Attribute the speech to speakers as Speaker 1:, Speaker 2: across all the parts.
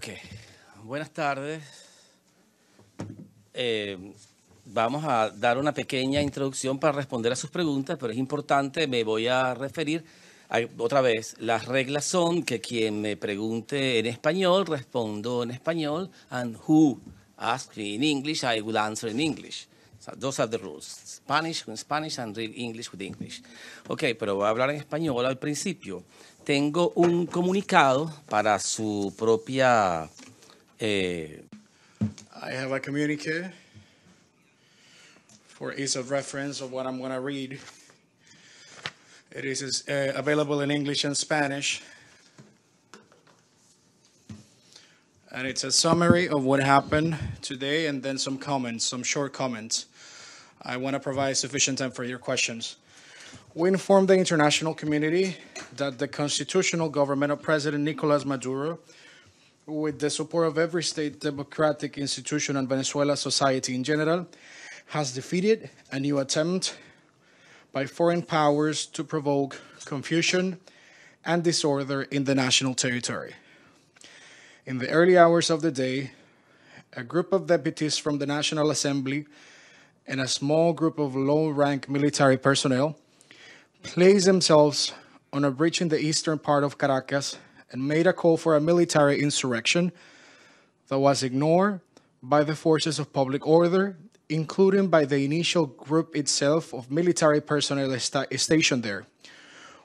Speaker 1: Ok, buenas tardes. Eh, vamos a dar una pequeña introducción para responder a sus preguntas, pero es importante, me voy a referir a, otra vez. Las reglas son que quien me pregunte en español, respondo en español, and who asks me in English, I will answer in English. So those are the rules. Spanish with Spanish and English with English. Ok, pero voy a hablar en español al principio. Tengo un comunicado para su propia... Eh,
Speaker 2: I have a communique for ease of reference of what I'm going to read. It is uh, available in English and Spanish. And it's a summary of what happened today and then some comments, some short comments. I want to provide sufficient time for your questions. We informed the international community that the constitutional government of President Nicolas Maduro, with the support of every state democratic institution and Venezuela society in general, has defeated a new attempt by foreign powers to provoke confusion and disorder in the national territory. In the early hours of the day, a group of deputies from the National Assembly and a small group of low rank military personnel placed themselves on a bridge in the eastern part of Caracas and made a call for a military insurrection that was ignored by the forces of public order, including by the initial group itself of military personnel stationed there,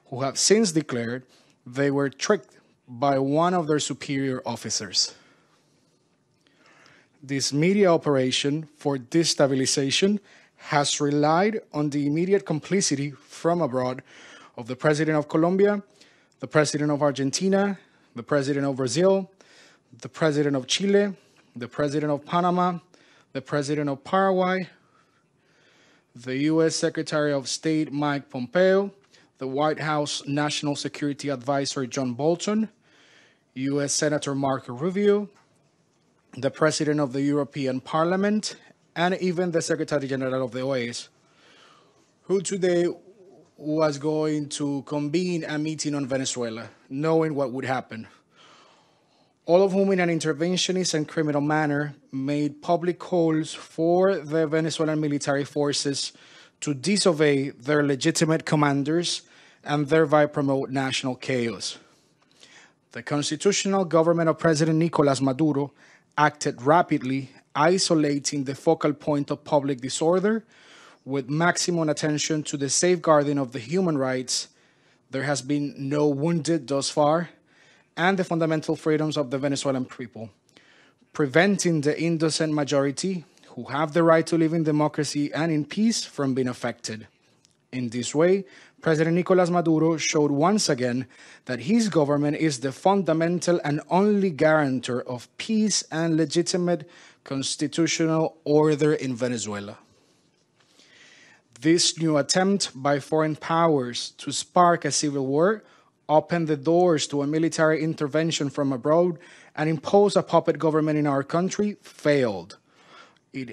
Speaker 2: who have since declared they were tricked by one of their superior officers. This media operation for destabilization has relied on the immediate complicity from abroad of the President of Colombia, the President of Argentina, the President of Brazil, the President of Chile, the President of Panama, the President of Paraguay, the U.S. Secretary of State Mike Pompeo, the White House National Security Advisor John Bolton, U.S. Senator Marco Rubio, the President of the European Parliament, and even the Secretary General of the OAS, who today was going to convene a meeting on Venezuela, knowing what would happen. All of whom, in an interventionist and criminal manner, made public calls for the Venezuelan military forces to disobey their legitimate commanders and thereby promote national chaos. The constitutional government of President Nicolas Maduro acted rapidly, isolating the focal point of public disorder with maximum attention to the safeguarding of the human rights. There has been no wounded thus far, and the fundamental freedoms of the Venezuelan people, preventing the indocent majority who have the right to live in democracy and in peace from being affected. In this way, President Nicolas Maduro showed once again that his government is the fundamental and only guarantor of peace and legitimate constitutional order in Venezuela. This new attempt by foreign powers to spark a civil war opened the doors to a military intervention from abroad and impose a puppet government in our country failed. It,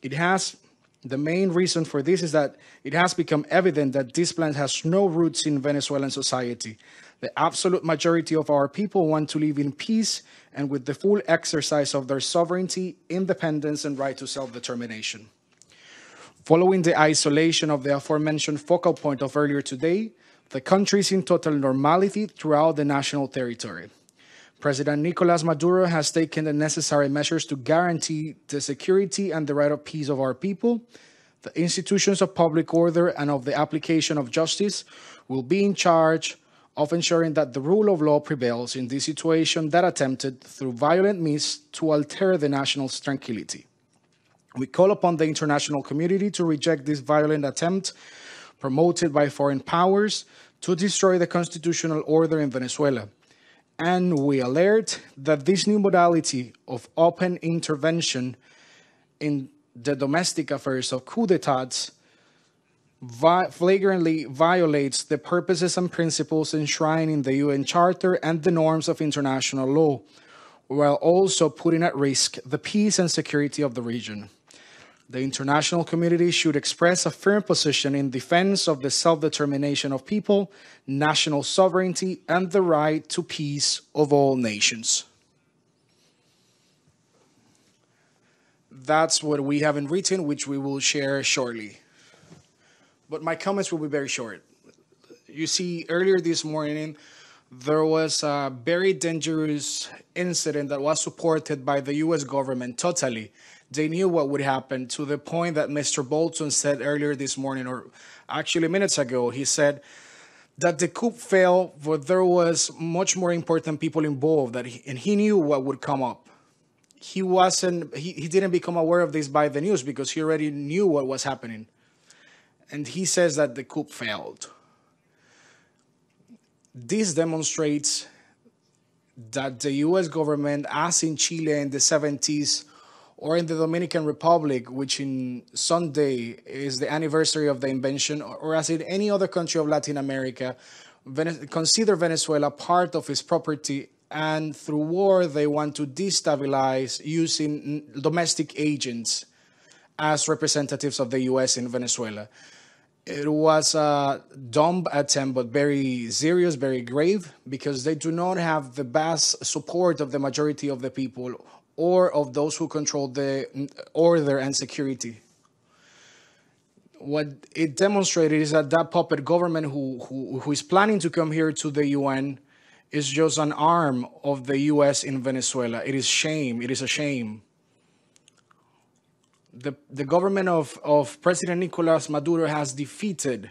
Speaker 2: it has the main reason for this is that it has become evident that this plan has no roots in Venezuelan society. The absolute majority of our people want to live in peace and with the full exercise of their sovereignty, independence, and right to self determination. Following the isolation of the aforementioned focal point of earlier today, the country is in total normality throughout the national territory. President Nicolas Maduro has taken the necessary measures to guarantee the security and the right of peace of our people. The institutions of public order and of the application of justice will be in charge of ensuring that the rule of law prevails in this situation that attempted through violent means to alter the national tranquility. We call upon the international community to reject this violent attempt promoted by foreign powers to destroy the constitutional order in Venezuela. And we alert that this new modality of open intervention in the domestic affairs of coup d'etats vi- flagrantly violates the purposes and principles enshrined in the UN Charter and the norms of international law, while also putting at risk the peace and security of the region. The international community should express a firm position in defense of the self determination of people, national sovereignty, and the right to peace of all nations. That's what we haven't written, which we will share shortly. But my comments will be very short. You see, earlier this morning, there was a very dangerous incident that was supported by the US government totally. They knew what would happen to the point that Mr. Bolton said earlier this morning, or actually minutes ago, he said that the coup failed, but there was much more important people involved, that he, and he knew what would come up. He wasn't, he, he didn't become aware of this by the news because he already knew what was happening. And he says that the coup failed. This demonstrates that the US government, as in Chile in the 70s, or in the Dominican Republic, which in Sunday is the anniversary of the invention, or as in any other country of Latin America, consider Venezuela part of its property, and through war they want to destabilize using domestic agents as representatives of the US in Venezuela. It was a dumb attempt, but very serious, very grave, because they do not have the vast support of the majority of the people or of those who control the order and security. What it demonstrated is that that puppet government who, who, who is planning to come here to the UN is just an arm of the US in Venezuela. It is shame. It is a shame the, the government of, of President Nicolas Maduro has defeated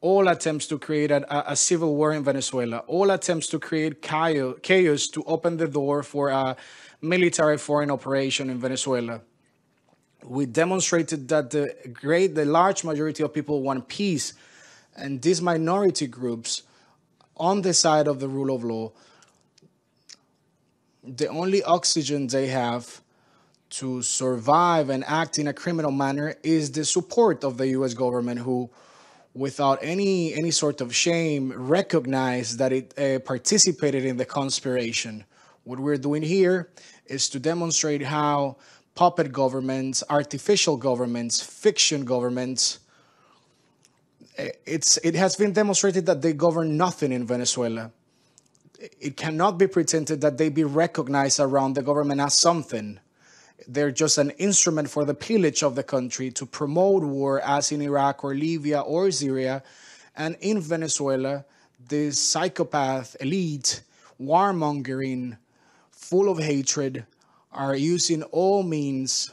Speaker 2: all attempts to create a, a, civil war in Venezuela, all attempts to create chaos to open the door for a military foreign operation in Venezuela. We demonstrated that the great, the large majority of people want peace, and these minority groups on the side of the rule of law, the only oxygen they have to survive and act in a criminal manner is the support of the US government who without any any sort of shame recognize that it uh, participated in the conspiration. What we're doing here is to demonstrate how puppet governments artificial governments fiction governments uh, it's it has been demonstrated that they govern nothing in Venezuela. It cannot be pretended that they be recognized around the government as something they're just an instrument for the pillage of the country to promote war, as in Iraq or Libya or Syria. And in Venezuela, this psychopath elite, warmongering, full of hatred, are using all means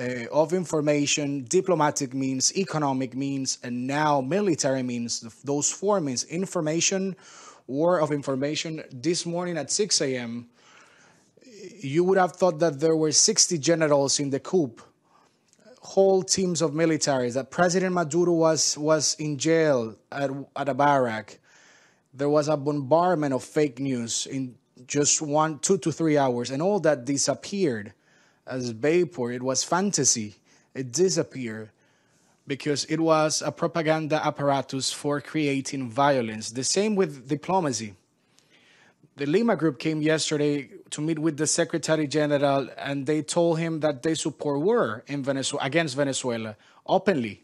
Speaker 2: uh, of information, diplomatic means, economic means, and now military means. Those four means information, war of information. This morning at 6 a.m., you would have thought that there were 60 generals in the coup, whole teams of militaries, that President Maduro was, was in jail at, at a barrack. There was a bombardment of fake news in just one, two to three hours, and all that disappeared as vapor. It was fantasy. It disappeared because it was a propaganda apparatus for creating violence. The same with diplomacy the Lima group came yesterday to meet with the Secretary General, and they told him that they support war in Venezuela against Venezuela openly.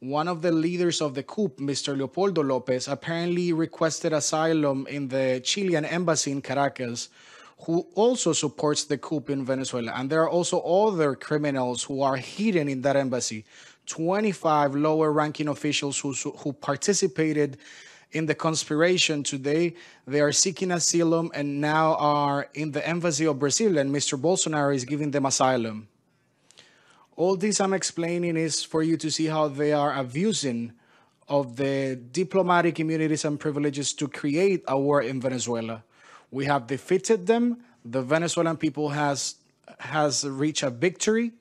Speaker 2: One of the leaders of the coup, Mr. Leopoldo Lopez, apparently requested asylum in the Chilean embassy in Caracas, who also supports the coup in Venezuela. And there are also other criminals who are hidden in that embassy. 25 lower ranking officials who, who participated in the conspiration today. They are seeking asylum and now are in the embassy of Brazil, and Mr. Bolsonaro is giving them asylum. All this I'm explaining is for you to see how they are abusing of the diplomatic immunities and privileges to create a war in Venezuela. We have defeated them. The Venezuelan people has has reached a victory,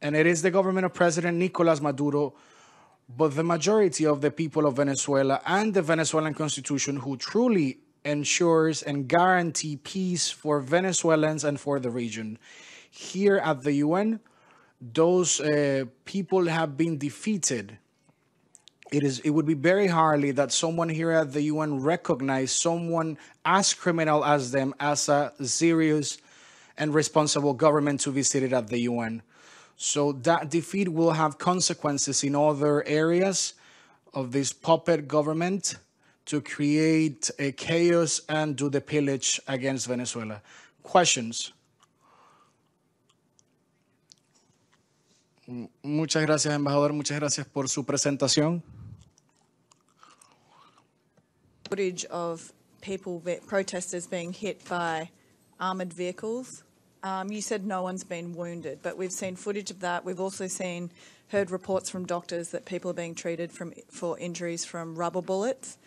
Speaker 2: and it is the government of President Nicolas Maduro but the majority of the people of Venezuela and the Venezuelan constitution who truly ensures and guarantee peace for Venezuelans and for the region. Here at the UN, those uh, people have been defeated. It is. It would be very hardly that someone here at the UN recognize someone as criminal as them as a serious and responsible government to be seated at the UN. So that defeat will have consequences in other areas of this puppet government to create a chaos and do the pillage against Venezuela. Questions? Muchas gracias, embajador. Muchas gracias por su presentación.
Speaker 3: Footage of people, protesters being hit by armoured vehicles. Um, you said no one's been wounded, but we've seen footage of that. We've also seen, heard reports from doctors that people are being treated from, for injuries from rubber bullets.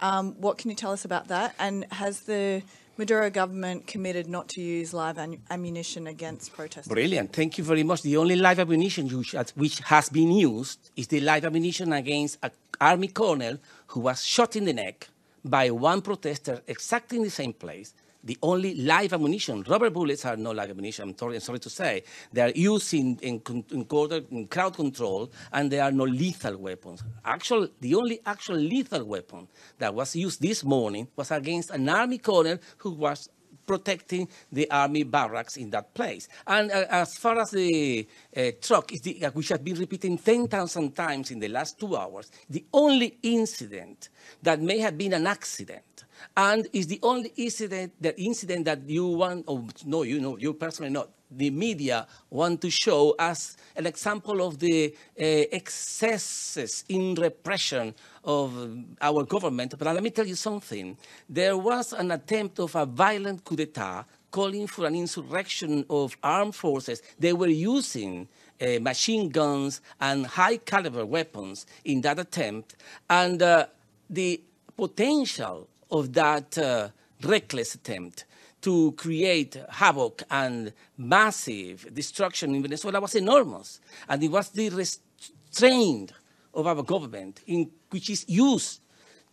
Speaker 3: Um, what can you tell us about that? And has the Maduro government committed not to use live am- ammunition against protesters?
Speaker 1: Brilliant. Thank you very much. The only live ammunition which has been used is the live ammunition against an army colonel who was shot in the neck by one protester exactly in the same place. The only live ammunition, rubber bullets are no live ammunition, I'm sorry, I'm sorry to say. They are used in, in, in, in crowd control and they are no lethal weapons. Actual, the only actual lethal weapon that was used this morning was against an army colonel who was protecting the army barracks in that place. And uh, as far as the uh, truck, is the, uh, which has been repeating 10,000 times in the last two hours, the only incident that may have been an accident and is the only incident, the incident that you want, or no, you know, you personally not, the media want to show as an example of the uh, excesses in repression of our government. But let me tell you something. There was an attempt of a violent coup d'etat calling for an insurrection of armed forces. They were using uh, machine guns and high caliber weapons in that attempt. And uh, the potential of that uh, reckless attempt to create havoc and massive destruction in Venezuela was enormous. And it was the restraint of our government, in, which is used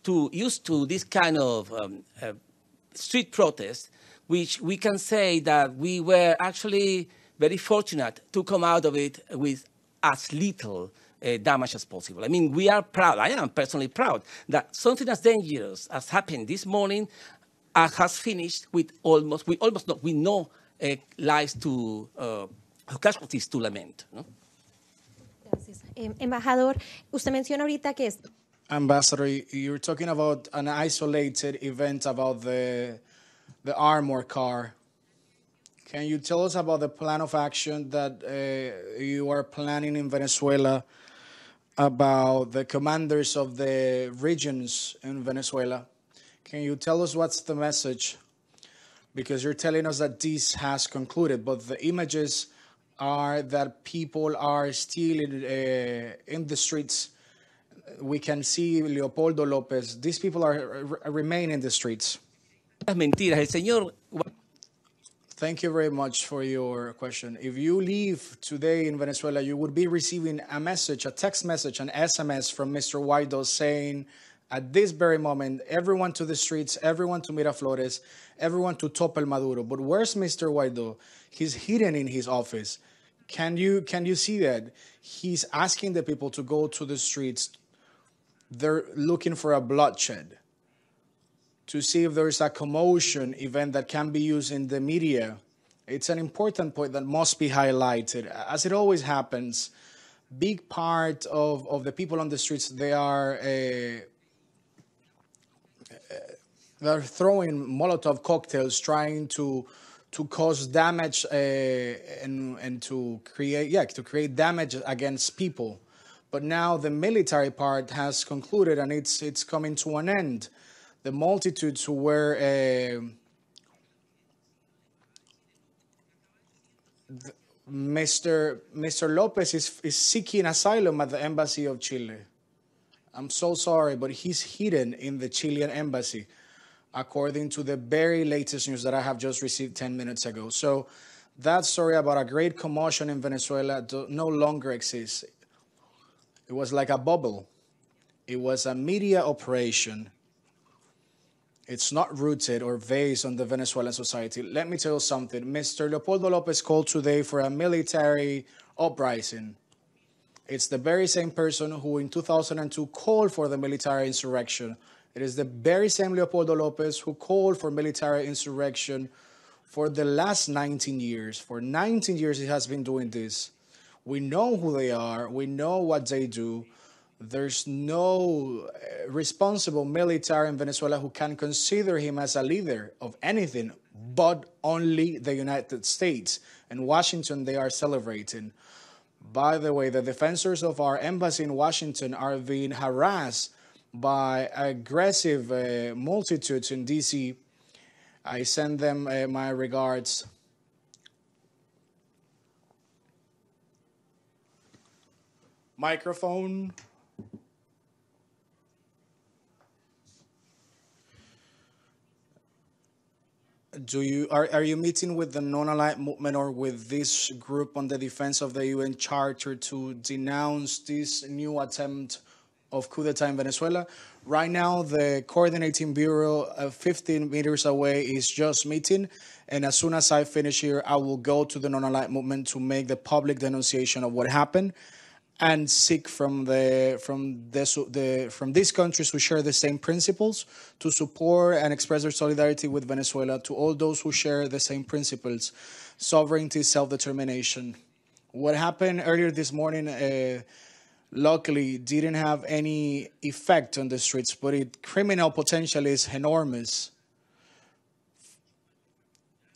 Speaker 1: to, used to this kind of um, uh, street protest, which we can say that we were actually very fortunate to come out of it with as little uh, damage as possible. I mean, we are proud, I am personally proud, that something as dangerous as happened this morning uh, has finished with almost, we almost not, with no uh, lives to, uh, casualties to lament. ¿no?
Speaker 4: Em, embajador, usted menciona ahorita que es-
Speaker 2: Ambassador, you're talking about an isolated event about the the armor car. Can you tell us about the plan of action that uh, you are planning in Venezuela about the commanders of the regions in Venezuela? Can you tell us what's the message? Because you're telling us that this has concluded, but the images are that people are still in, uh, in the streets we can see Leopoldo Lopez. These people are remain in the streets.
Speaker 1: Las mentiras. El señor
Speaker 2: Thank you very much for your question. If you leave today in Venezuela, you would be receiving a message, a text message, an SMS from Mr. Guaido saying, at this very moment, everyone to the streets, everyone to Miraflores, everyone to Topel Maduro. But where's Mr. Guaido? He's hidden in his office. Can you can you see that? He's asking the people to go to the streets. They're looking for a bloodshed to see if there's a commotion event that can be used in the media. It's an important point that must be highlighted. As it always happens, big part of, of the people on the streets, they are uh, they're throwing Molotov cocktails, trying to to cause damage uh, and and to create yeah to create damage against people. But now the military part has concluded and it's it's coming to an end. The multitudes who were uh, Mr. Mr. Lopez is, is seeking asylum at the embassy of Chile. I'm so sorry, but he's hidden in the Chilean embassy, according to the very latest news that I have just received 10 minutes ago. So that story about a great commotion in Venezuela no longer exists. It was like a bubble. It was a media operation. It's not rooted or based on the Venezuelan society. Let me tell you something. Mr. Leopoldo Lopez called today for a military uprising. It's the very same person who in 2002 called for the military insurrection. It is the very same Leopoldo Lopez who called for military insurrection for the last 19 years. For 19 years, he has been doing this. We know who they are, we know what they do. There's no uh, responsible military in Venezuela who can consider him as a leader of anything but only the United States. And Washington, they are celebrating. By the way, the defenders of our embassy in Washington are being harassed by aggressive uh, multitudes in DC. I send them uh, my regards. Microphone. do you are, are you meeting with the non-aligned movement or with this group on the defense of the UN Charter to denounce this new attempt of coup d'etat in Venezuela? Right now, the coordinating bureau, uh, 15 meters away, is just meeting, and as soon as I finish here, I will go to the non-aligned movement to make the public denunciation of what happened and seek from the from the, the from these countries who share the same principles to support and express their solidarity with Venezuela to all those who share the same principles, sovereignty, self-determination. What happened earlier this morning, uh, luckily, didn't have any effect on the streets, but it criminal potential is enormous.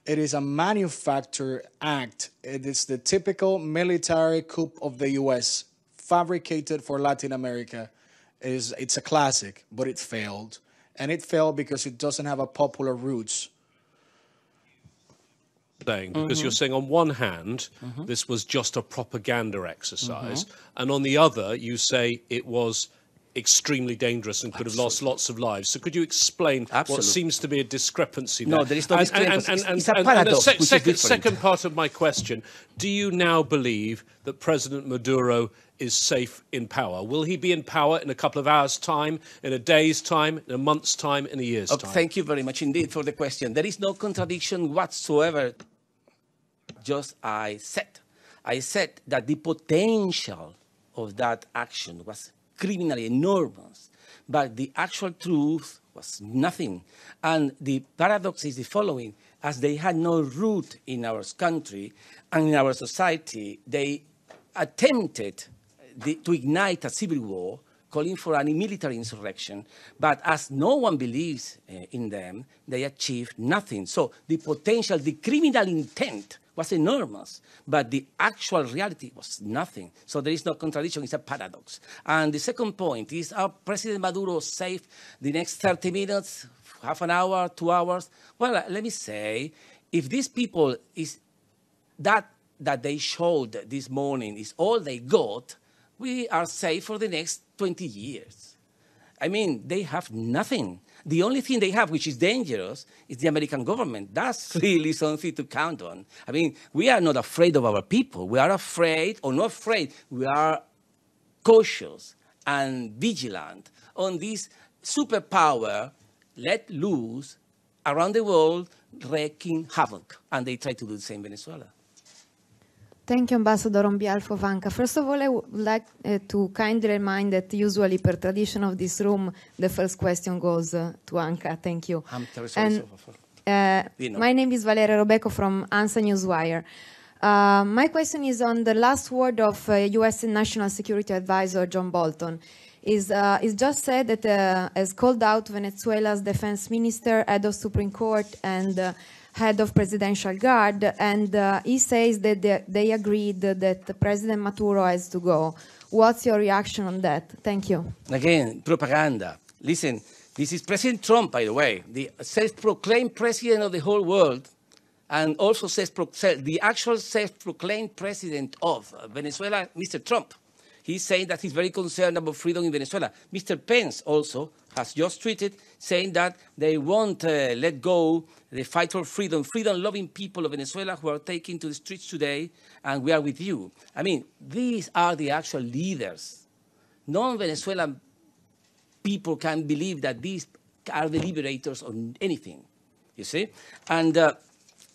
Speaker 2: It is a manufactured act. It is the typical military coup of the U.S fabricated for Latin America is it's a classic, but it failed. And it failed because it doesn't have a popular roots.
Speaker 5: Saying, because mm-hmm. you're saying on one hand mm-hmm. this was just a propaganda exercise, mm-hmm. and on the other you say it was extremely dangerous and could Absolutely. have lost lots of lives. So could you explain Absolutely. what seems to be a discrepancy there?
Speaker 1: No, there is no discrepancy. And, and, and,
Speaker 5: it's a paradox, and the se- second, second part of my question, do you now believe that President Maduro is safe in power? Will he be in power in a couple of hours' time, in a day's time, in a month's time, in a year's
Speaker 1: oh,
Speaker 5: time?
Speaker 1: Thank you very much indeed for the question. There is no contradiction whatsoever. Just I said. I said that the potential of that action was criminally enormous, but the actual truth was nothing. And the paradox is the following as they had no root in our country and in our society, they attempted the, to ignite a civil war, calling for a military insurrection. But as no one believes uh, in them, they achieved nothing. So the potential, the criminal intent was enormous, but the actual reality was nothing. So there is no contradiction, it's a paradox. And the second point is our President Maduro safe the next 30 minutes, half an hour, two hours? Well, uh, let me say, if these people is that that they showed this morning is all they got, we are safe for the next 20 years. I mean, they have nothing. The only thing they have, which is dangerous, is the American government. That's really something to count on. I mean, we are not afraid of our people. We are afraid, or not afraid, we are cautious and vigilant on this superpower let loose around the world, wreaking havoc. And they try to do the same in Venezuela.
Speaker 6: Thank you, Ambassador, on behalf of UNCA. First of all, I would like uh, to kindly remind that usually, per tradition of this room, the first question goes uh, to UNCA. Thank you.
Speaker 1: I'm and,
Speaker 6: uh, my name is Valeria Robecco from ANSA Newswire. Uh, my question is on the last word of U.S. Uh, National Security Advisor John Bolton. Is uh, is just said that has called out Venezuela's defense minister, head of Supreme Court, and head of Presidential Guard, and uh, he says that they, they agreed that President Maduro has to go. What's your reaction on that? Thank you.
Speaker 1: Again, propaganda. Listen, this is President Trump, by the way, the self-proclaimed president of the whole world, and also the actual self-proclaimed president of Venezuela, Mr. Trump. He's saying that he's very concerned about freedom in Venezuela. Mr. Pence also has just tweeted saying that they won't uh, let go the fight for freedom, freedom-loving people of Venezuela who are taking to the streets today, and we are with you. I mean, these are the actual leaders. Non-Venezuelan people can believe that these are the liberators on anything, you see? And uh,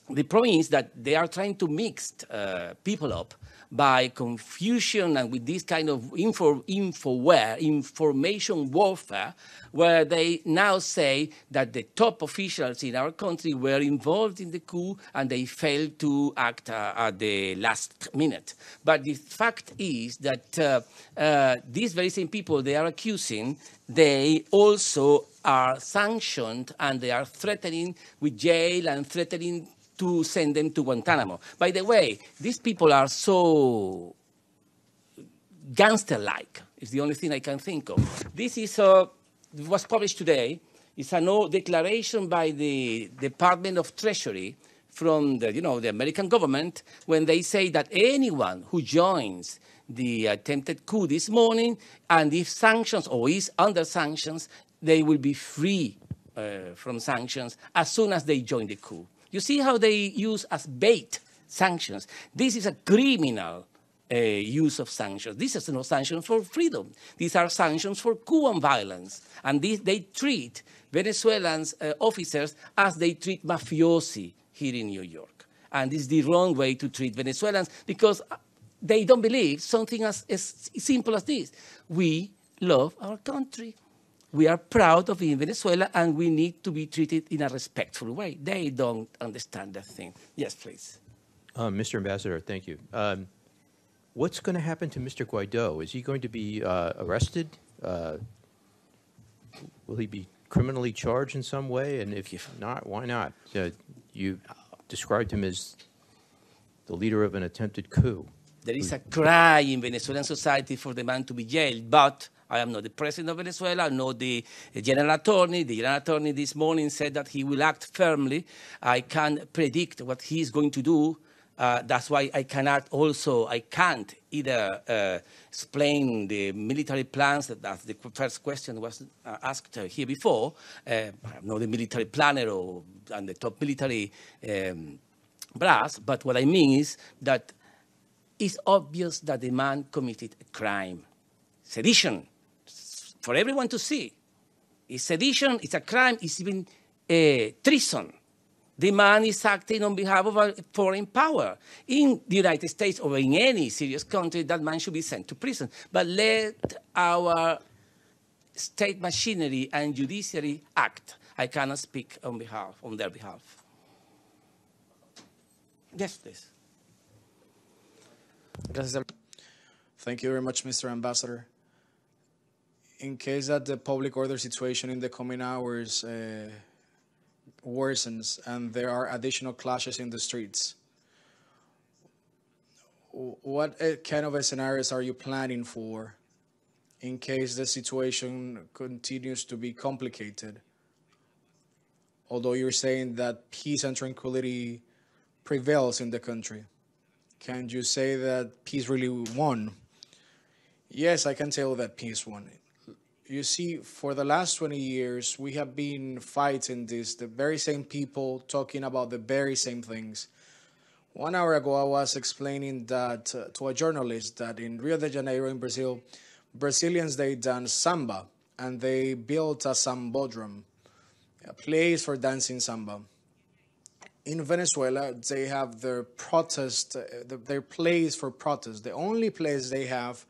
Speaker 1: the problem is that they are trying to mix uh, people up by confusion and with this kind of info, infoware, information warfare, where they now say that the top officials in our country were involved in the coup and they failed to act uh, at the last minute. But the fact is that uh, uh, these very same people they are accusing, they also are sanctioned and they are threatening with jail and threatening to send them to Guantanamo. By the way, these people are so gangster-like. It's the only thing I can think of. This is uh, was published today. It's a no declaration by the Department of Treasury from the, you know, the American government when they say that anyone who joins the attempted coup this morning and if sanctions or is under sanctions, they will be free uh, from sanctions as soon as they join the coup. You see how they use as bait sanctions. This is a criminal uh, use of sanctions. This is no sanctions for freedom. These are sanctions for coup and violence. And these, they treat Venezuelans uh, officers as they treat mafiosi here in New York. And this is the wrong way to treat Venezuelans because they don't believe something as, as simple as this. We love our country. We are proud of being Venezuela and we need to be treated in a respectful way. They don't understand that thing. Yes, please.
Speaker 7: Uh, Mr. Ambassador, thank you. Um, what's going to happen to Mr. Guaido? Is he going to be uh, arrested? Uh, will he be criminally charged in some way? And if not, why not? Uh, you described him as the leader of an attempted coup.
Speaker 1: There is a cry in Venezuelan society for the man to be jailed, but I am not the president of Venezuela, nor the general attorney. The general attorney this morning said that he will act firmly. I can't predict what he is going to do. Uh, that's why I cannot also, I can't either uh, explain the military plans, that, the first question was uh, asked here before. Uh, I'm not the military planner or and the top military um, brass, but what I mean is that it's obvious that the man committed a crime. Sedition, for everyone to see. It's sedition, it's a crime, it's even a treason. The man is acting on behalf of a foreign power. In the United States or in any serious country, that man should be sent to prison. But let our state machinery and judiciary act. I cannot speak on behalf, on their behalf. Yes, please.
Speaker 2: Thank you very much, Mr. Ambassador. In case that the public order situation in the coming hours uh, worsens and there are additional clashes in the streets, what uh, kind of scenarios are you planning for in case the situation continues to be complicated? Although you're saying that peace and tranquility prevails in the country. Can you say that peace really won? Yes, I can tell that peace won. You see, for the last 20 years, we have been fighting this, the very same people talking about the very same things. One hour ago, I was explaining that uh, to a journalist that in Rio de Janeiro, in Brazil, Brazilians they dance samba, and they built a sambodrome, a place for dancing samba in Venezuela, they have their protest, uh, their place for protest. The only place they have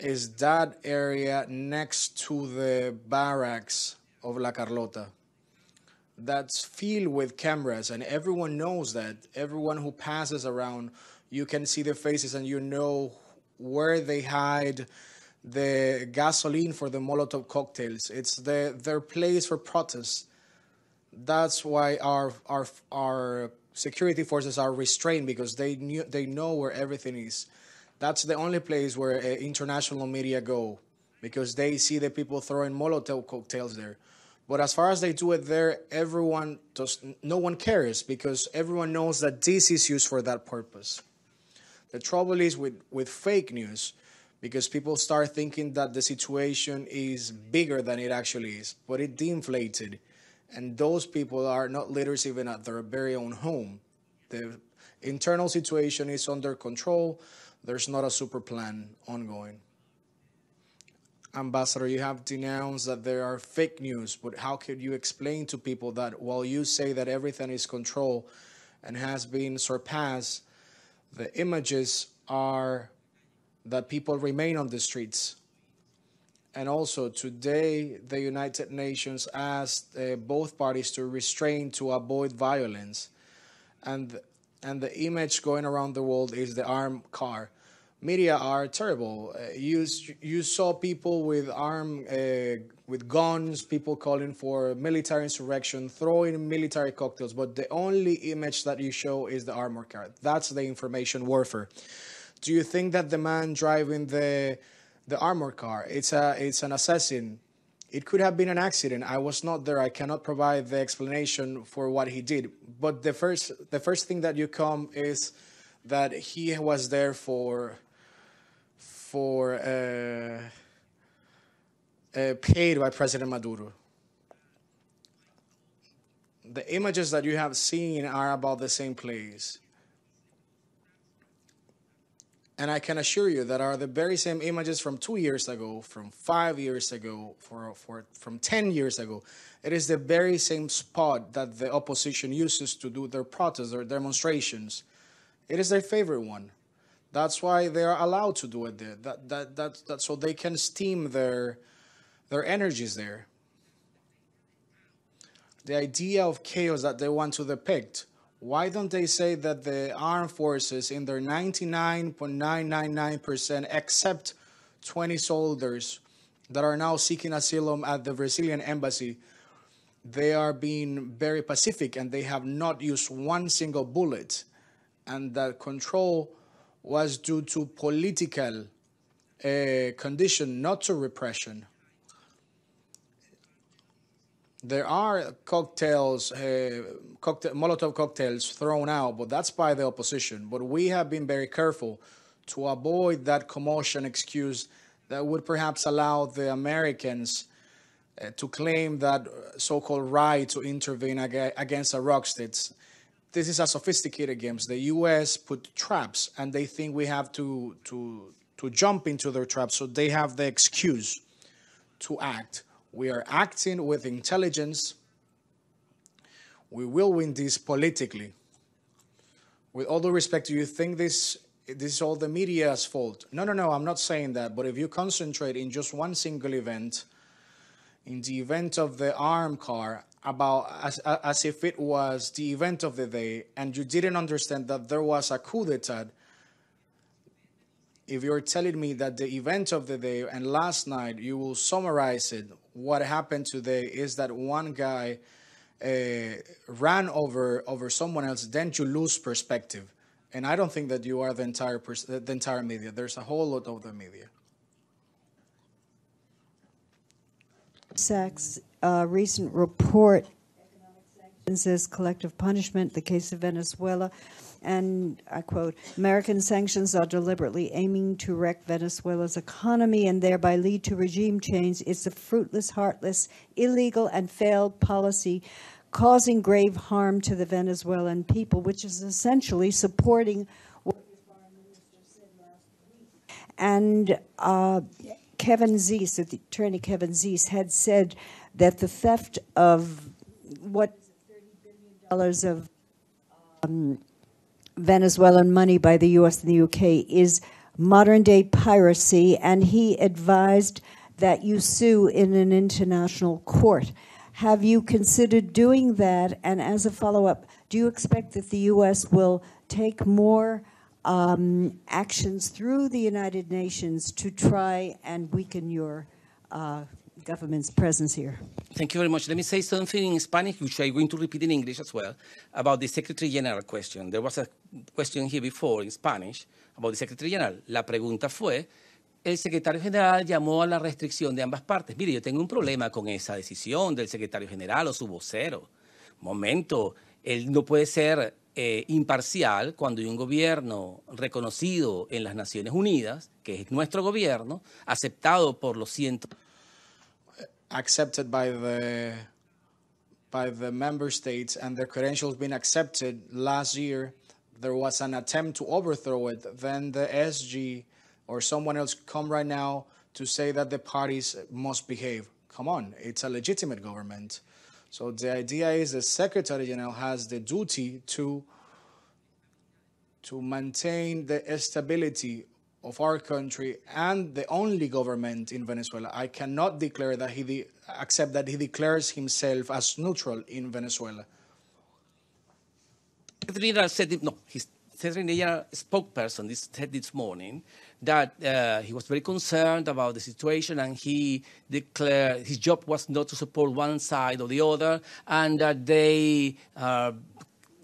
Speaker 2: is that area next to the barracks of La Carlota. That's filled with cameras, and everyone knows that. Everyone who passes around, you can see their faces, and you know where they hide the gasoline for the Molotov cocktails. It's the, their place for protest that's why our our our security forces are restrained because they knew they know where everything is. That's the only place where uh, international media go because they see the people throwing Molotov cocktails there. But as far as they do it there, everyone does. No one cares because everyone knows that this is used for that purpose. The trouble is with with fake news because people start thinking that the situation is bigger than it actually is, but it deflated and those people are not leaders even at their very own home. The internal situation is under control. There's not a super plan ongoing. Ambassador, you have denounced that there are fake news, but how could you explain to people that while you say that everything is controlled and has been surpassed, the images are that people remain on the streets and also today, the United Nations asked uh, both parties to restrain to avoid violence. And, and the image going around the world is the arm car. Media are terrible. Uh, you, you saw people with arm, uh, with guns, people calling for military insurrection, throwing military cocktails, but the only image that you show is the armored car. That's the information warfare. Do you think that the man driving the the armored car it's a it's an assassin? It could have been an accident. I was not there. I cannot provide the explanation for what he did. But the first the first thing that you come is that he was there for for uh, uh, paid by President Maduro. The images that you have seen are about the same place. And I can assure you that are the very same images from two years ago, from five years ago, for, for, from 10 years ago. It is the very same spot that the opposition uses to do their protests or demonstrations. It is their favorite one. That's why they are allowed to do it there. That, that, that, that, so they can steam their, their energies there. The idea of chaos that they want to depict why don't they say that the armed forces in their 99.999% except 20 soldiers that are now seeking asylum at the Brazilian embassy they are being very pacific and they have not used one single bullet. And that control was due to political uh, condition not to repression there are cocktails, uh, cocktail, Molotov cocktails thrown out, but that's by the opposition. But we have been very careful to avoid that commotion excuse that would perhaps allow the Americans uh, to claim that so-called right to intervene ag- against a rock states. This is a sophisticated game. The U.S. put traps, and they think we have to to to jump into their traps, so they have the excuse to act we are acting with intelligence. We will win this politically. With all due respect, do you think this this is all the media's fault? No, no, no. I'm not saying that. But if you concentrate in just one single event, in the event of the arm car, about as, as if it was the event of the day, and you didn't understand that there was a coup d'état if you're telling me that the event of the day and last night you will summarize it what happened today is that one guy uh, ran over over someone else then you lose perspective. And i don't think that you are the entire pers- the entire media. There's a whole lot of the media.
Speaker 8: Sachs' uh, recent report, as Collective Punishment, the case of Venezuela, and I quote American sanctions are deliberately aiming to wreck Venezuela's economy and thereby lead to regime change. It's a fruitless, heartless, illegal, and failed policy causing grave harm to the Venezuelan people, which is essentially supporting what the foreign minister said last week. And uh, Kevin Zeese, the attorney Kevin Zeese, had said that the theft of what $30 billion of um, Venezuelan money by the US and the UK is modern day piracy, and he advised that you sue in an international court. Have you considered doing that? And as a follow up, do you expect that the US will take more um, actions through the United Nations to try and weaken your uh, government's presence here.
Speaker 1: Thank you very much. Let me say something in Spanish, which I'm going to repeat in English as well, about the Secretary General question. There was a question here before in Spanish about the Secretary General. La pregunta fue, el secretario general llamó a la restricción de ambas partes. Mire, yo tengo un problema con esa decisión del secretario general o su vocero. Momento, él no puede ser eh, imparcial cuando hay un gobierno reconocido en las Naciones Unidas, que es nuestro gobierno, aceptado por los cientos
Speaker 2: accepted by the by the member states and their credentials being accepted last year there was an attempt to overthrow it then the sg or someone else come right now to say that the parties must behave. Come on it's a legitimate government. So the idea is the secretary general has the duty to to maintain the stability of our country and the only government in Venezuela. I cannot declare that he de- accept that he declares himself as neutral in Venezuela.
Speaker 1: Secretary said no, his Secretary spokesperson this, said this morning that uh, he was very concerned about the situation and he declared his job was not to support one side or the other and that they are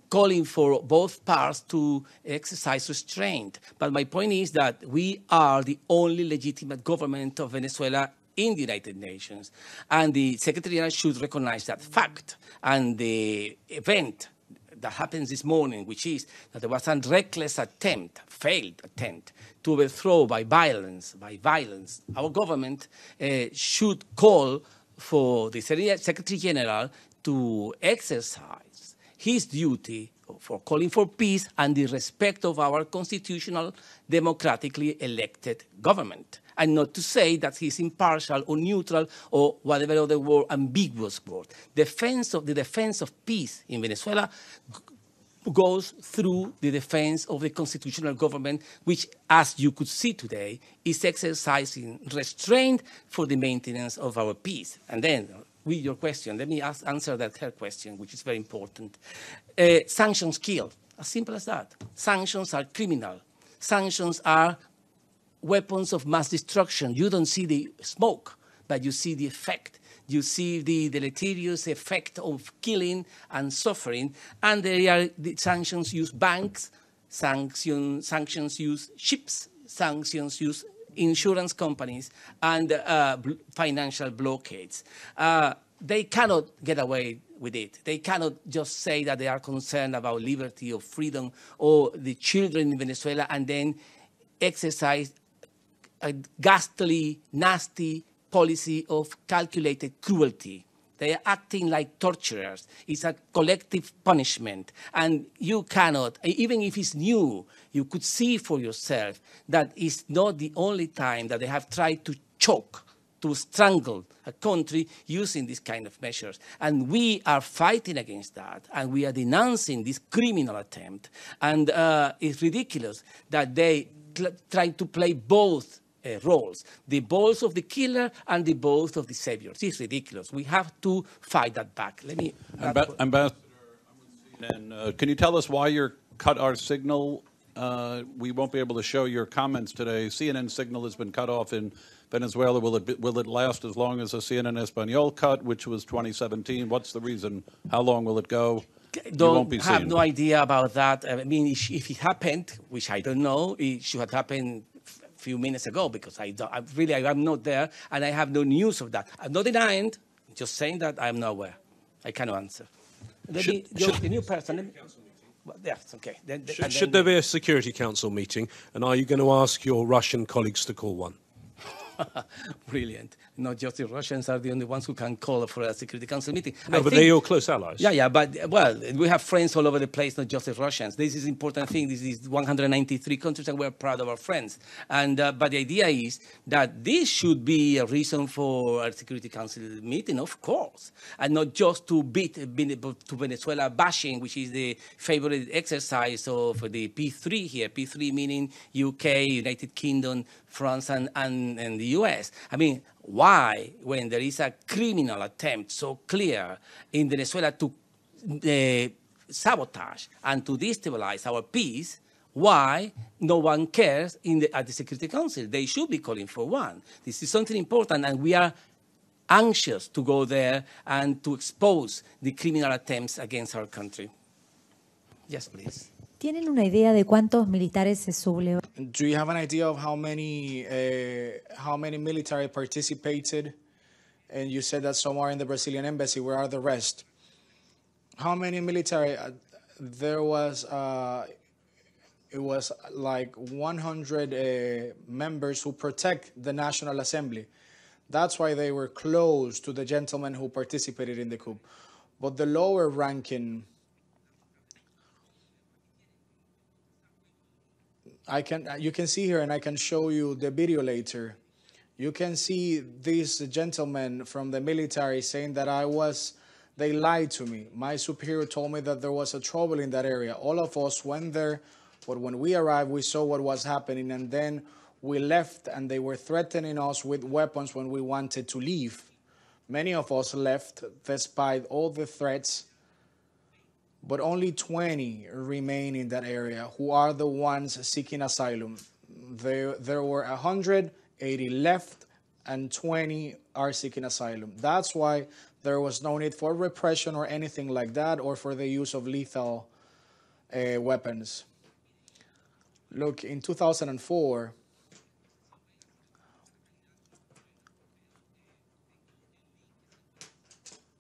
Speaker 1: calling for both parts to exercise restraint. But my point is that we are the only legitimate government of Venezuela in the United Nations. And the Secretary General should recognize that fact. And the event that happens this morning, which is that there was a reckless attempt, failed attempt, to overthrow by violence, by violence, our government uh, should call for the Secretary General to exercise his duty for calling for peace and the respect of our constitutional, democratically elected government and not to say that he's impartial or neutral or whatever other word, ambiguous word. Defense of the defense of peace in Venezuela goes through the defense of the constitutional government, which, as you could see today, is exercising restraint for the maintenance of our peace. And then, with your question, let me ask, answer that her question, which is very important. Uh, sanctions kill, as simple as that. Sanctions are criminal. Sanctions are weapons of mass destruction. You don't see the smoke, but you see the effect. You see the deleterious effect of killing and suffering. And there are the sanctions use banks, sanction, sanctions use ships, sanctions use insurance companies, and uh, financial blockades. Uh, they cannot get away with it. They cannot just say that they are concerned about liberty or freedom or the children in Venezuela and then exercise a ghastly, nasty policy of calculated cruelty. They are acting like torturers. It's a collective punishment. And you cannot, even if it's new, you could see for yourself that it's not the only time that they have tried to choke, to strangle a country using these kind of measures. And we are fighting against that, and we are denouncing this criminal attempt. And uh, it's ridiculous that they try to play both uh, roles the balls of the killer and the balls of the savior. It's ridiculous. We have to fight that back. Let me.
Speaker 9: Amb- Ambassador, and, uh, can you tell us why you cut our signal? Uh, we won't be able to show your comments today. CNN signal has been cut off in Venezuela. Will it, be, will it last as long as the CNN Espanol cut, which was 2017? What's the reason? How long will it go?
Speaker 1: don't have seen. no idea about that. I mean, if it happened, which I don't know, it should have happened few minutes ago because I, I really I, am not there and I have no news of that. I'm not denying, just saying that I'm not aware. I cannot answer. Should, me, should, the new person. Well, yes, okay. Then,
Speaker 5: should, then, should there be a Security Council meeting, and are you going to ask your Russian colleagues to call one?
Speaker 1: Brilliant. Not just the Russians are the only ones who can call for a Security Council meeting.
Speaker 5: No, I but think, they're your close allies.
Speaker 1: Yeah, yeah, but well, we have friends all over the place, not just the Russians. This is an important thing. This is 193 countries, and we're proud of our friends. And uh, but the idea is that this should be a reason for a Security Council meeting, of course, and not just to beat to Venezuela bashing, which is the favorite exercise of the P3 here. P3 meaning UK, United Kingdom, France, and, and, and the US. I mean, why, when there is a criminal attempt so clear in Venezuela to uh, sabotage and to destabilize our peace, why no one cares in the, at the Security Council? They should be calling for one. This is something important, and we are anxious to go there and to expose the criminal attempts against our country. Yes, please.
Speaker 10: ¿Tienen una idea de cuántos militares se?
Speaker 2: Do you have an idea of how many uh, how many military participated? And you said that some are in the Brazilian embassy. Where are the rest? How many military? Uh, there was uh, it was like 100 uh, members who protect the National Assembly. That's why they were close to the gentlemen who participated in the coup. But the lower ranking I can uh, you can see here and I can show you the video later. You can see this gentleman from the military saying that I was they lied to me. My superior told me that there was a trouble in that area. All of us went there, but when we arrived we saw what was happening and then we left and they were threatening us with weapons when we wanted to leave. Many of us left despite all the threats but only 20 remain in that area who are the ones seeking asylum. There, there were 180 left, and 20 are seeking asylum. That's why there was no need for repression or anything like that, or for the use of lethal uh, weapons. Look, in 2004,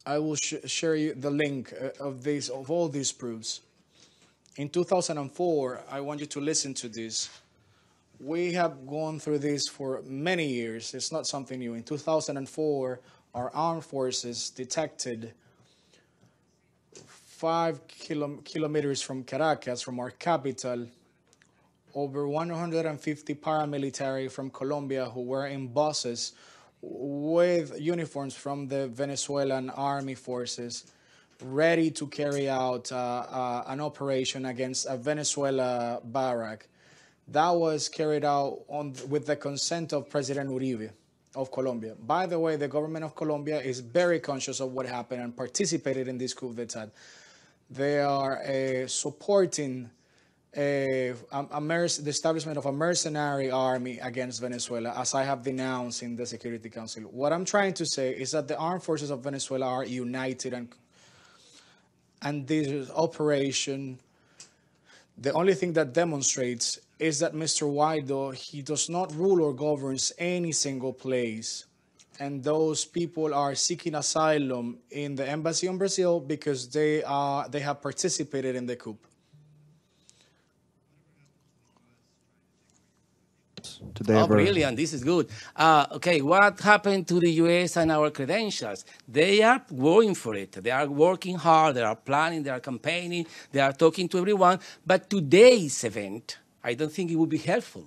Speaker 2: I will sh- share you the link uh, of these of all these proofs. In 2004, I want you to listen to this. We have gone through this for many years. It's not something new. In 2004, our armed forces detected five kilo- kilometers from Caracas, from our capital, over 150 paramilitary from Colombia who were in buses with uniforms from the Venezuelan army forces ready to carry out uh, uh, an operation against a Venezuela barrack. That was carried out on, with the consent of President Uribe of Colombia. By the way, the government of Colombia is very conscious of what happened and participated in this coup d'etat. They are uh, supporting a, a merc- the establishment of a mercenary army against Venezuela, as I have denounced in the Security Council. What I'm trying to say is that the armed forces of Venezuela are united, and and this operation, the only thing that demonstrates is that Mr. Guaido he does not rule or governs any single place. And those people are seeking asylum in the embassy in Brazil because they are they have participated in the coup.
Speaker 11: Today
Speaker 1: oh,
Speaker 11: ever-
Speaker 1: brilliant. This is good. Uh, okay, what happened to the U.S. and our credentials? They are going for it. They are working hard. They are planning. They are campaigning. They are talking to everyone. But today's event, I don't think it would be helpful.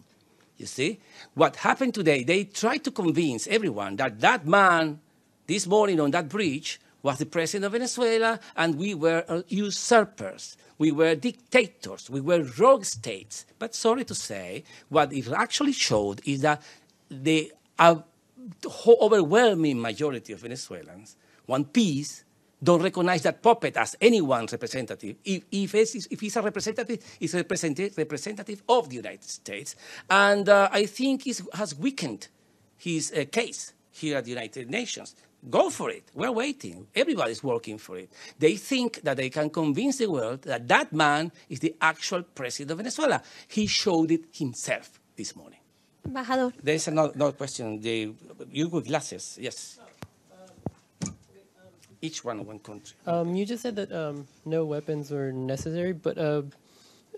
Speaker 1: You see? What happened today, they tried to convince everyone that that man, this morning on that bridge, was the president of Venezuela, and we were uh, usurpers. We were dictators. We were rogue states. But sorry to say, what it actually showed is that the uh, overwhelming majority of Venezuelans want peace, don't recognize that puppet as anyone's representative. If, if, it's, if he's a representative, he's a representative, representative of the United States. And uh, I think it has weakened his uh, case here at the United Nations. Go for it. We're waiting. Everybody's working for it. They think that they can convince the world that that man is the actual president of Venezuela. He showed it himself this morning.
Speaker 4: Embajador.
Speaker 1: There is another, another question. The, you with glasses, yes. Each one, one country.
Speaker 12: Um, you just said that um, no weapons were necessary, but uh,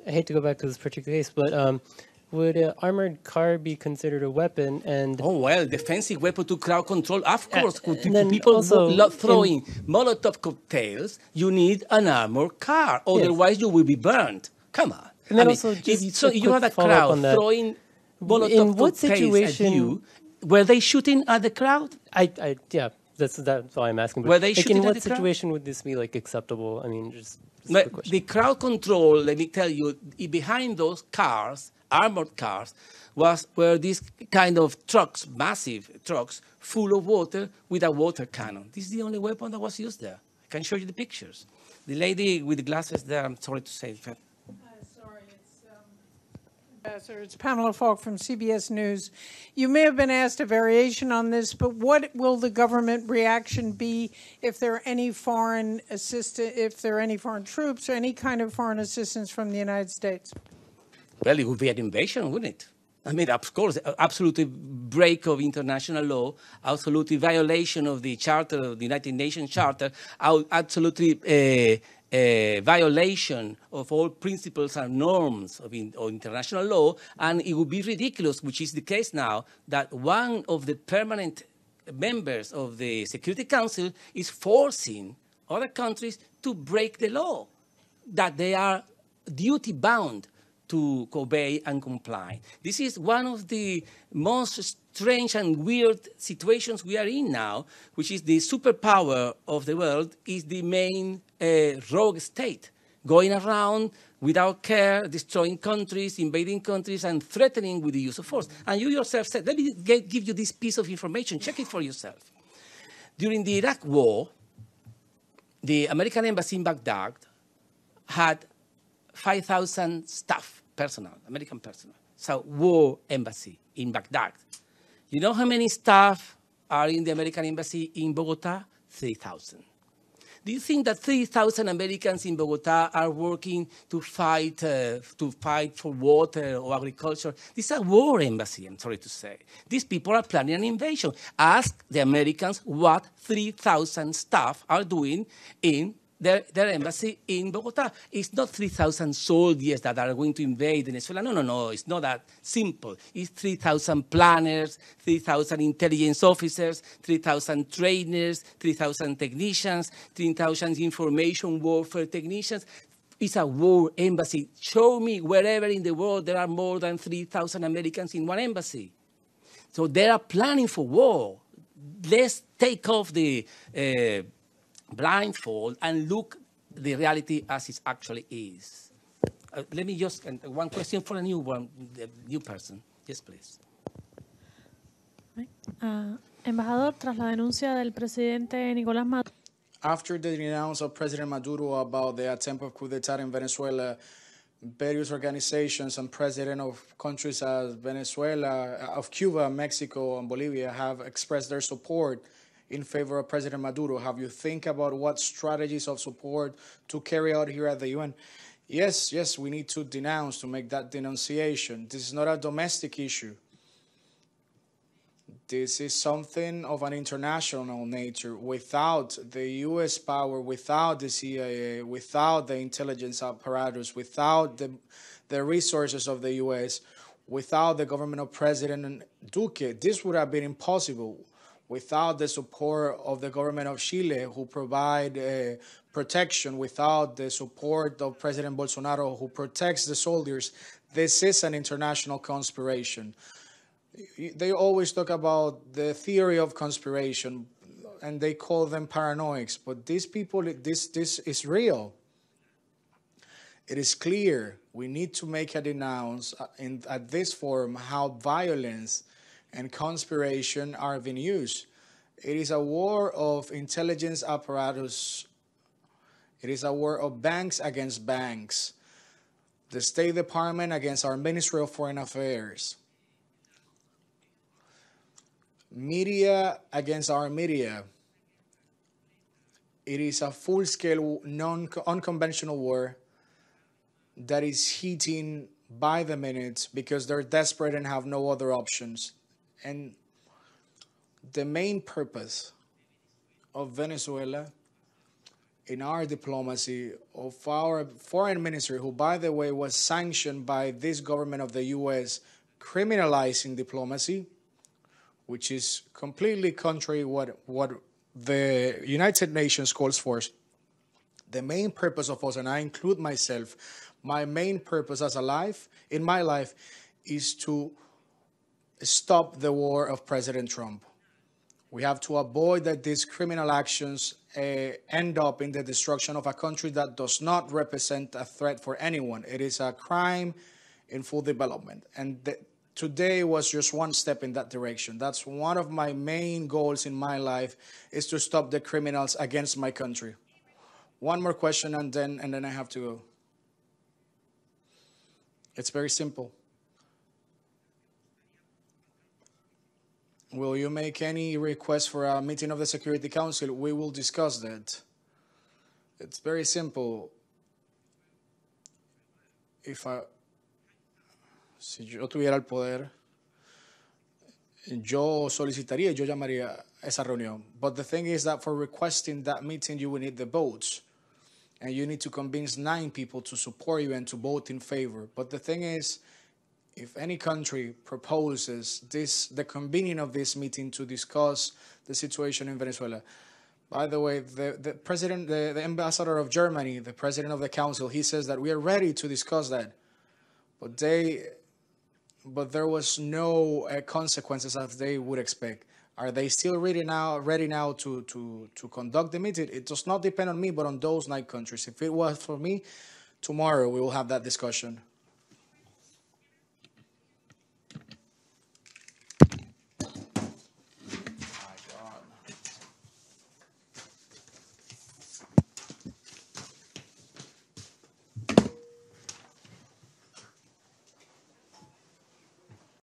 Speaker 12: I hate to go back to this particular case, but um, would an armored car be considered a weapon? And
Speaker 1: Oh well, defensive weapon to crowd control. Of course,
Speaker 12: and
Speaker 1: people
Speaker 12: also in-
Speaker 1: throwing Molotov cocktails, you need an armored car. Otherwise, you will be burned. Come on.
Speaker 12: And then
Speaker 1: I mean,
Speaker 12: also
Speaker 1: if-
Speaker 12: just
Speaker 1: so you have a crowd throwing Molotov
Speaker 12: In what situation-
Speaker 1: at you. Were they shooting at the crowd?
Speaker 12: I, I yeah, that's that's why I'm asking. But
Speaker 1: Were they
Speaker 12: like,
Speaker 1: shooting
Speaker 12: in
Speaker 1: at
Speaker 12: what
Speaker 1: the crowd?
Speaker 12: situation would this be like acceptable? I mean, just, just
Speaker 1: But
Speaker 12: quick question.
Speaker 1: the crowd control, let me tell you, behind those cars, armored cars, was were these kind of trucks, massive trucks, full of water with a water cannon. This is the only weapon that was used there. I can show you the pictures. The lady with the glasses there, I'm sorry to say. but- uh,
Speaker 13: Ambassador, it's Pamela Falk from CBS News. You may have been asked a variation on this, but what will the government reaction be if there are any foreign assistant, if there are any foreign troops or any kind of foreign assistance from the United States?
Speaker 1: Well, it would be an invasion, wouldn't it? I mean, of course, absolute break of international law, absolute violation of the Charter of the United Nations Charter, absolutely uh, uh, violation of all principles and norms of, in, of international law, and it would be ridiculous, which is the case now, that one of the permanent members of the Security Council is forcing other countries to break the law, that they are duty bound to obey and comply. This is one of the most strange and weird situations we are in now, which is the superpower of the world is the main uh, rogue state, going around without care, destroying countries, invading countries, and threatening with the use of force. And you yourself said, let me get, give you this piece of information, check it for yourself. During the Iraq War, the American embassy in Baghdad had 5,000 staff, personnel, American personnel. So, war embassy in Baghdad. You know how many staff are in the American embassy in Bogota? 3,000. Do you think that 3,000 Americans in Bogota are working to fight, uh, to fight for water or agriculture? This is a war embassy, I'm sorry to say. These people are planning an invasion. Ask the Americans what 3,000 staff are doing in their, their embassy in Bogota. It's not 3,000 soldiers that are going to invade Venezuela. No, no, no. It's not that simple. It's 3,000 planners, 3,000 intelligence officers, 3,000 trainers, 3,000 technicians, 3,000 information warfare technicians. It's a war embassy. Show me wherever in the world there are more than 3,000 Americans in one embassy. So they are planning for war. Let's take off the uh, blindfold and look the reality as it actually is. Uh, let me just, uh, one question for a new one, the new person. Yes, please.
Speaker 11: Uh, embajador, tras la denuncia del presidente Nicolás Maduro.
Speaker 2: After the denounce of President Maduro about the attempt of coup d'etat in Venezuela, various organizations and presidents of countries as Venezuela, of Cuba, Mexico, and Bolivia have expressed their support in favor of President Maduro? Have you think about what strategies of support to carry out here at the UN? Yes, yes, we need to denounce, to make that denunciation. This is not a domestic issue. This is something of an international nature. Without the US power, without the CIA, without the intelligence apparatus, without the, the resources of the US, without the government of President Duque, this would have been impossible without the support of the government of Chile, who provide uh, protection, without the support of President Bolsonaro, who protects the soldiers, this is an international conspiration. They always talk about the theory of conspiration, and they call them paranoics. But these people, this this is real. It is clear we need to make a denounce uh, in, at this forum how violence and conspiration are being used. It is a war of intelligence apparatus. It is a war of banks against banks. The State Department against our Ministry of Foreign Affairs. Media against our media. It is a full scale, non unconventional war that is heating by the minute because they're desperate and have no other options and the main purpose of Venezuela in our diplomacy of our foreign ministry, who, by the way, was sanctioned by this government of the U.S., criminalizing diplomacy, which is completely contrary what what the United Nations calls for. The main purpose of us, and I include myself, my main purpose as a life in my life is to stop the war of President Trump. We have to avoid that these criminal actions uh, end up in the destruction of a country that does not represent a threat for anyone. It is a crime in full development. And the, today was just one step in that direction. That's one of my main goals in my life is to stop the criminals against my country. One more question and then and then I have to go. It's very simple. Will you make any request for a meeting of the Security Council? We will discuss that. It's very simple. If I, si yo tuviera el poder, yo solicitaría, yo llamaría esa reunión. But the thing is that for requesting that meeting, you will need the votes. And you need to convince nine people to support you and to vote in favor. But the thing is, if any country proposes this, the convening of this meeting to discuss the situation in Venezuela, by the way, the, the president, the, the ambassador of Germany, the president of the council, he says that we are ready to discuss that, but they, but there was no uh, consequences as they would expect. Are they still ready now? Ready now to to to conduct the meeting? It does not depend on me, but on those nine countries. If it was for me, tomorrow we will have that discussion.